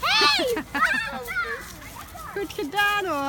Hey! Gut gedaan hoor.